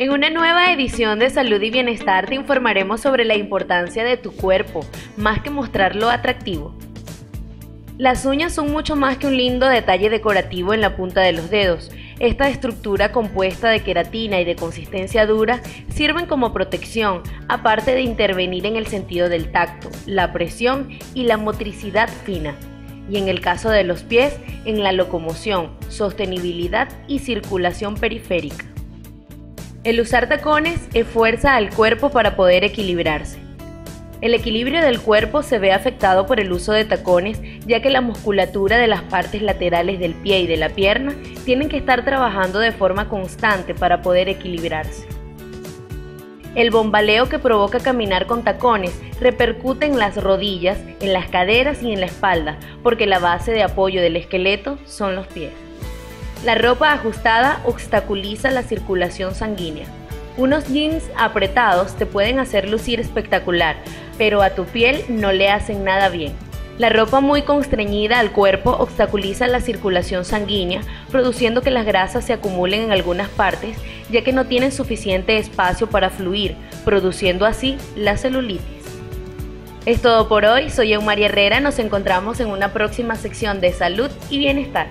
En una nueva edición de Salud y Bienestar te informaremos sobre la importancia de tu cuerpo, más que mostrarlo atractivo. Las uñas son mucho más que un lindo detalle decorativo en la punta de los dedos. Esta estructura compuesta de queratina y de consistencia dura sirven como protección, aparte de intervenir en el sentido del tacto, la presión y la motricidad fina. Y en el caso de los pies, en la locomoción, sostenibilidad y circulación periférica. El usar tacones esfuerza al cuerpo para poder equilibrarse. El equilibrio del cuerpo se ve afectado por el uso de tacones, ya que la musculatura de las partes laterales del pie y de la pierna tienen que estar trabajando de forma constante para poder equilibrarse. El bombaleo que provoca caminar con tacones repercute en las rodillas, en las caderas y en la espalda, porque la base de apoyo del esqueleto son los pies. La ropa ajustada obstaculiza la circulación sanguínea. Unos jeans apretados te pueden hacer lucir espectacular, pero a tu piel no le hacen nada bien. La ropa muy constreñida al cuerpo obstaculiza la circulación sanguínea, produciendo que las grasas se acumulen en algunas partes, ya que no tienen suficiente espacio para fluir, produciendo así la celulitis. Es todo por hoy, soy Eumari Herrera, nos encontramos en una próxima sección de salud y bienestar.